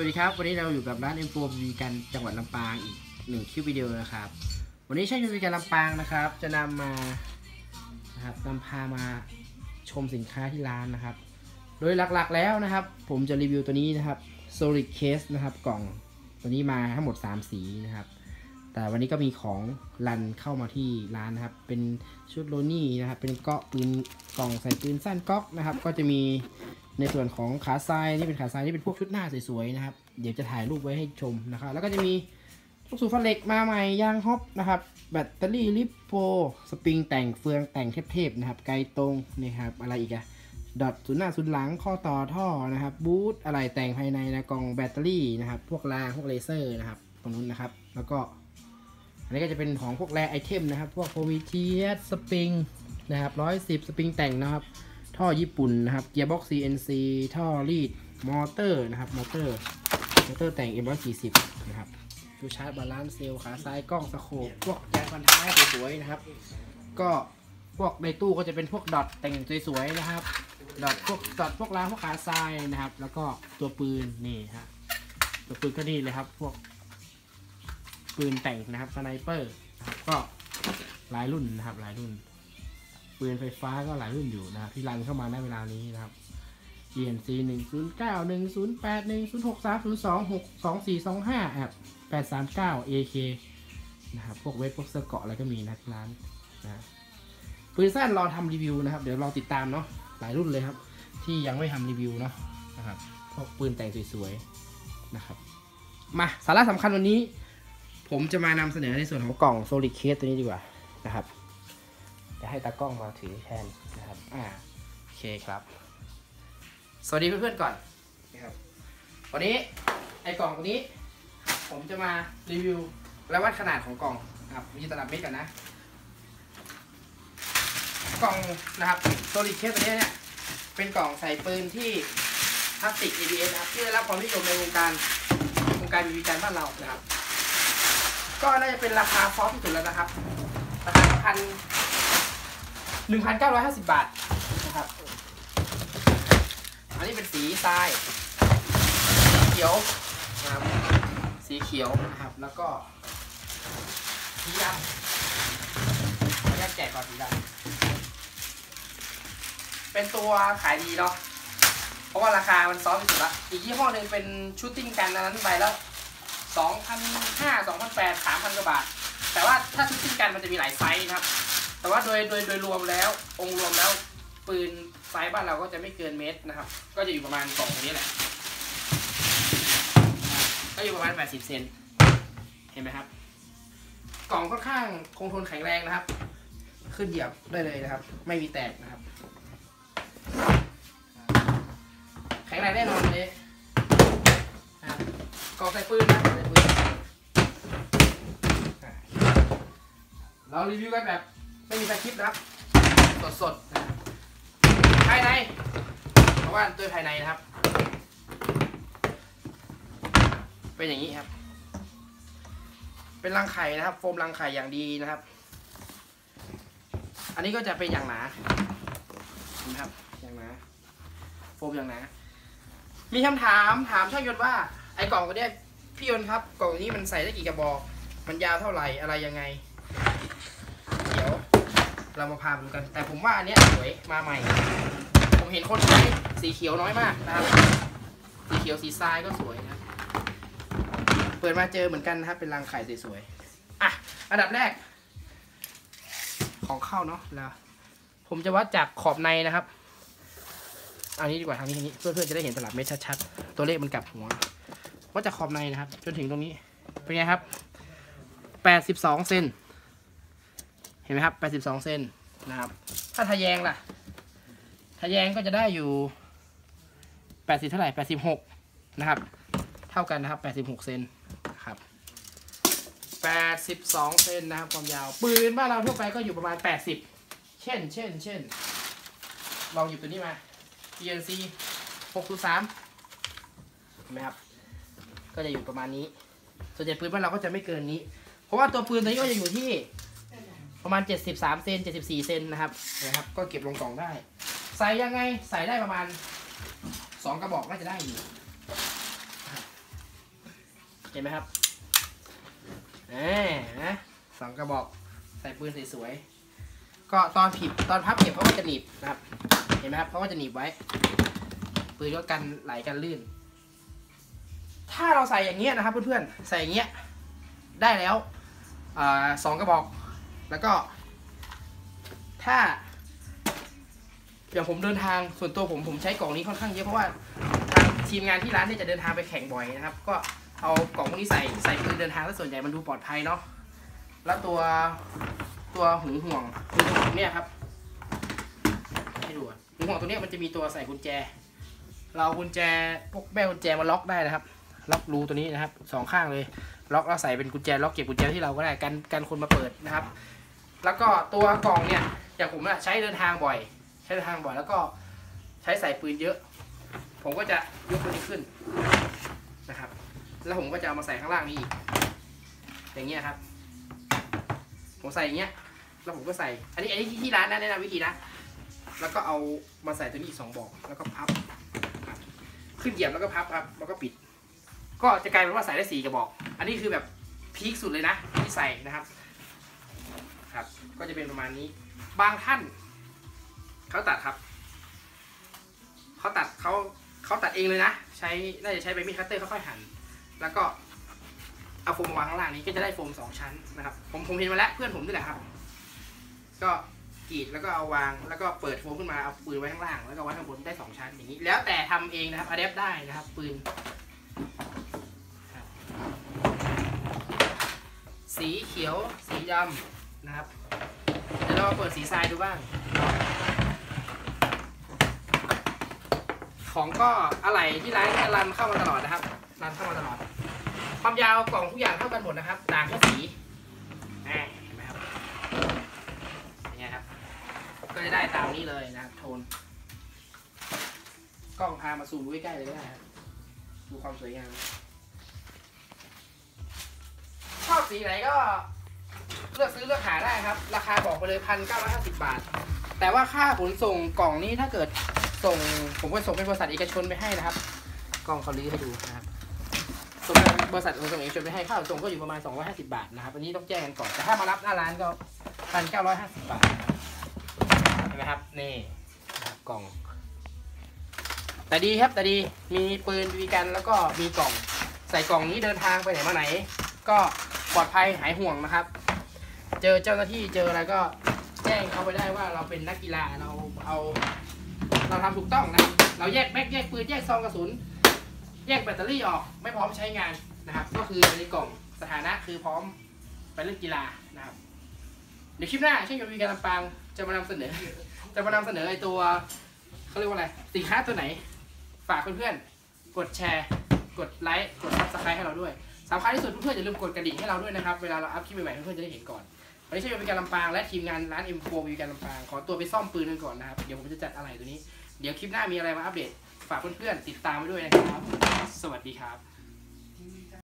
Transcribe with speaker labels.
Speaker 1: วัสดีครับ วันนี้เราอยู่กับร้านเอ็มโฟมีกันจังหวัดลำปางอีกหนึ่งคลิปวิดีโอนะครับ วันนี้ช่างยนต์มีกันลำปางนะครับ จะนำมานะครับนำพามาชมสินค้าที่ร้านนะครับ โดยหลักๆแล้วนะครับ ผมจะรีวิวตัวนี้นะครับ Solid Case นะครับ กล่องตัวนี้มาทั้งหมด 3 สีนะครับ แต่วันนี้ก็มีของรันเข้ามาที่ร้านนะครับ เป็นชุดโรนี่นะครับ เป็นเกาะปืนกล่องใส่ปืนสั้นก๊อกนะครับ ก็จะมีในส่วนของขาทรายนี่เป็นขาทรายที่เป็นพวกชุดหน้าสวยๆนะครับ เดี๋ยวจะถ่ายรูปไว้ให้ชมนะครับ แล้วก็จะมีลูกสูบฟันเหล็กมาใหม่ยาง hop นะครับ แบตเตอรี่ LiPo สปริงแต่งเฟืองแต่งเทพๆนะครับ ไกลตรงนี่ครับอะไรอีกอะ dot ศูนย์หน้าศูนย์หลังข้อต่อท่อนะครับบูทอะไรแต่งภายในนะกล่องแบตเตอรี่นะครับ พวกรางพวกเลเซอร์นะครับ ตรงนู้นนะครับ แล้วก็ อันนี้ก็จะเป็นของพวก rare item นะครับ พวก Prometheus สปริงนะครับร้อยสิบสปริงแต่งนะครับ ท่อญี่ปุ่นนะครับ gearbox CNC ท่อรีด มอเตอร์นะครับ มอเตอร์ มอเตอร์แต่ง M140 นะครับที่ชาร์จ balance cell ขาทรายกล้อง scope พวกยางพานท้ายสวยๆนะครับ ก็พวกในตู้ก็จะเป็นพวก dot แต่งสวยๆนะครับ dot พวก dot พวกรางพวกขาทรายนะครับ แล้วก็ตัวปืนนี่ฮะตัวปืนก็นี่เลยครับ พวก ปืนแต่งนะครับสไนเปอร์นะครับก็หลายรุ่นนะครับหลายรุ่น ปืนไฟฟ้าก็หลายรุ่นอยู่นะครับที่รันเข้ามาในเวลานี้นะครับ GNC 1 0 9 1 0 8 1 0 6 3 0 2 6 2 4 2 5แอบ839 AK นะครับพวกเวทพวกเสื้อเกาะอะไรก็มีนะที่ร้านนะปืนสั้นรอทำรีวิวนะครับ เดี๋ยวรอติดตามเนาะหลายรุ่นเลยครับ ที่ยังไม่ทำรีวิวเนาะนะครับพวกปืนแต่งสวยๆนะครับ มาสาระสำคัญวันนี้ ผมจะมานำเสนอในส่วนของกล่อง Solid Case ตัวนี้ดีกว่านะครับ จะให้ตากล้องมาถือแทนนะครับ อ่าโอเคครับ สวัสดีเพื่อนๆก่อนนะครับ วันนี้ไอ้กล่องตัวนี้ ผมจะมารีวิวและวัดขนาดของกล่องนะครับ มีตลับเมตรกันนะ กล่องนะครับ Solid Case ตัวนี้เนี่ย เป็นกล่องใส่ปืนที่พลาสติก ABS นะครับที่ได้รับความนิยมในวงการวงการบีบีการบ้านเรานะครับ ก็น่าจะเป็นราคาซอฟที่สุดแล้วนะครับราคาพันหนึ่งพันเก้าร้อยห้าสิบบาทนะครับ อันนี้เป็นสีทรายสีเขียวนะครับสีเขียวนะครับ แล้วก็สีดำขออนุญาตแจกก่อนสีดำเป็นตัวขายดีเนาะ เพราะว่าราคามัน soft ที่สุดละ อีกยี่ห้อหนึ่งเป็น shooting gun อันนั้นไปแล้ว สองพันห้าสองพันแปดสามพันกว่าบาท แต่ว่าถ้า shooting gun มันจะมีหลายไซส์นะครับ แต่ว่าโดยโดยโดยรวมแล้วองค์รวมแล้วปืนไซส์บ้านเราก็จะไม่เกินเมตรนะครับ ก็จะอยู่ประมาณกล่องนี้แหละ ก็อยู่ประมาณ 80 เซนเห็นไหมครับ กล่องค่อนข้างคงทนแข็งแรงนะครับ ขึ้นเหยียบได้เลยนะครับ ไม่มีแตกนะครับ แข็งแรงแน่นอนเลยกล่องใส่ปืนนะ เรารีวิวกันแบบไม่มีสคริปต์นะครับ สดๆนะภายในเพราะว่าด้วยภายในนะครับ เป็นอย่างนี้ครับ เป็นรังไข่นะครับ โฟมรังไข่อย่างดีนะครับ อันนี้ก็จะเป็นอย่างหนาเห็นไหมครับ อย่างหนา โฟมอย่างหนา มีคำถามถามช่างยนต์ว่า ไอ้กล่องตัวเนี้ยพี่ยนต์ครับ กล่องนี้มันใส่ได้กี่กระบอก มันยาวเท่าไหร่อะไรยังไง เรามาพาไปดูกัน แต่ผมว่าอันเนี้ยสวยมาใหม่ ผมเห็นคนใช้สีเขียวน้อยมากนะครับ สีเขียวสีทรายก็สวยนะ เปิดมาเจอเหมือนกันนะครับ เป็นรังไข่สวยๆ อะ อันดับแรก ของเข้าเนาะแล้ว ผมจะวัดจากขอบในนะครับอันนี้ดีกว่าทางนี้ทางนี้เพื่อนๆจะได้เห็นตลับเม็ดชัดๆ ตัวเลขมันกลับหัววัดจากขอบในนะครับ จนถึงตรงนี้ เป็นไงครับ 82 เซน ห็นไหมครับ 82 เซนนะครับ ถ้าทะแยงล่ะ ทะแยงก็จะได้อยู่ 80 เท่าไหร่ 86 นะครับ เท่ากันนะครับ 86 เซนครับ 82 เซนนะครับ ความยาว ปืนบ้านเราทั่วไปก็อยู่ประมาณ 80 เช่น เช่น เช่น ลองหยิบตัวนี้มา PNC 603เห็นไหมครับ ก็จะอยู่ประมาณนี้ ส่วนใหญ่ปืนบ้านเราก็จะไม่เกินนี้ เพราะว่าตัวปืนตัวนี้ก็จะอยู่ที่ ประมาณ 73 เซน 74 เซนนะครับนะครับ ก็เก็บลงกล่องได้ ใส่ยังไงใส่ได้ประมาณ 2 กระบอกน่าจะได้อยู่นะครับเห็นไหมครับแหมนะสองกระบอกใส่ปืนสวยๆก็ตอนผิดตอนพับเก็บเขาก็จะหนีบนะครับ เห็นไหมครับเขาก็จะหนีบไว้ ปืนก็กันไหลกันลื่น ถ้าเราใส่อย่างเงี้ยนะครับเพื่อนๆใส่อย่างเงี้ยได้แล้วอาสองกระบอก แล้วก็ถ้า อย่างผมเดินทางส่วนตัวผมผมใช้กล่องนี้ค่อนข้างเยอะเพราะว่าทางทีมงานที่ร้านเนี่ยจะเดินทางไปแข่งบ่อยนะครับ ก็เอากล่องพวกนี้ใส่ใส่ปืนเดินทางแล้วส่วนใหญ่มันดูปลอดภัยเนาะแล้วตัวตัวหูห่วงหูห่วงเนี่ยครับให้ดูหูห่วงตัวเนี้ยมันจะมีตัวใส่กุญแจ เราเอากุญแจพวกแม่กุญแจมาล็อกได้นะครับล็อกรูตัวนี้นะครับสองข้างเลย ล็อกแล้วใส่เป็นกุญแจล็อกเก็บกุญแจที่เราก็ได้กันกันคนมาเปิดนะครับ แล้วก็ตัวกล่องเนี่ยอย่างผมอะใช้เดินทางบ่อย ใช้เดินทางบ่อยแล้วก็ใช้ใส่ปืนเยอะ ผมก็จะยกตัวนี้ขึ้นนะครับ แล้วผมก็จะเอามาใส่ข้างล่างนี้อีกอย่างเงี้ยครับ ผมใส่อย่างเงี้ยแล้วผมก็ใส่ อันนี้อันนี้ที่ร้านนะแนะนำวิธีนะแล้วก็เอามาใส่ตัวนี้อีกสองกระบอกแล้วก็พับขึ้นเหยียบแล้วก็พับครับแล้วก็ปิด ก็จะกลายเป็นว่าใส่ได้สี่กระบอก อันนี้คือแบบ peak สุดเลยนะที่ใส่นะครับ ครับ ก็จะเป็นประมาณนี้ บางท่านเขาตัดครับเขาตัดเขาเขาตัดเองเลยนะ ใช้น่าจะใช้ใบมีดคัตเตอร์ค่อยๆหั่นแล้วก็เอาโฟมวางข้างล่างนี้ก็จะได้โฟมสองชั้นนะครับ ผมผมเห็นมาแล้วเพื่อนผมนี่แหละครับ ก็กรีดแล้วก็เอาวางแล้วก็เปิดโฟมขึ้นมาเอาปืนไว้ข้างล่างแล้วก็ไว้ข้างบนได้สองชั้นอย่างนี้ แล้วแต่ทำเองนะครับอะแดปได้นะครับ ปืนสีเขียว สีดำ นะครับ เดี๋ยวเรามาเปิดสีทรายดูบ้าง ของก็อะไรที่ร้านก็รันเข้ามาตลอดนะครับ รันเข้ามาตลอด ความยาวกล่องทุกอย่างเท่ากันหมดนะครับต่างแค่สีนี่ครับก็จะได้ตามนี้เลยนะครับโทน กล้องพามาซูมดูใกล้ๆเลยได้ครับดูความสวยงามชอบสีไหนก็ เลือกซื้อเลือกหาได้ครับ ราคาบอกไปเลยพันเก้าร้อยห้าสิบบาท แต่ว่าค่าขนส่งกล่องนี้ถ้าเกิดส่งผมก็ส่งเป็นบริษัทเอกชนไปให้นะครับ กล่องเขาลื้อให้ดูนะครับส่งบริษัทขนส่งเอกชนไปให้ค่าขนส่งก็อยู่ประมาณ 250 บาทนะครับ อันนี้ต้องแจ้งกันก่อน แต่ถ้ามารับหน้าร้านก็พันเก้าร้อยห้าสิบบาทนะครับเห็นไหมครับ นี่กล่อง แต่ดีครับแต่ดี มีปืนมีกันแล้วก็มีกล่อง ใส่กล่องนี้เดินทางไปไหนมาไหน ก็ปลอดภัยหายห่วงนะครับ เจอเจ้าหน้าที่เจออะไรก็แจ้งเขาไปได้ว่าเราเป็นนักกีฬาเราเอา เราทำถูกต้องนะเราแยกแม็กแยกปืนแยกซองกระสุน แยกแบตเตอรี่ออกไม่พร้อมใช้งานนะครับ ก็คือในกล่องสถานะคือพร้อมไปเล่นกีฬานะครับเดี๋ยวคลิปหน้าช่างยนต์บีบีกันลำปางจะมานำเสนอ จะมานำเสนอไอตัวเขาเรียกว่าอะไรสินค้าตัวไหน ฝากเพื่อนๆกดแชร์กดไลค์กด subscribe ให้เราด้วยสำคัญที่สุดเพื่อนๆอย่าลืมกดกระดิ่งให้เราด้วยนะครับ เวลาเราอัพคลิปใหม่ๆเพื่อนๆจะได้เห็นก่อน วันนี้ช่วยเป็นการลำปางและทีมงานร้าน M4 วีการลำปางขอตัวไปซ่อมปืนกันก่อนนะครับ เดี๋ยวผมจะจัดอะไรตัวนี้ เดี๋ยวคลิปหน้ามีอะไรมาอัปเดต ฝากเพื่อนๆติดตามไว้ด้วยนะครับ สวัสดีครับ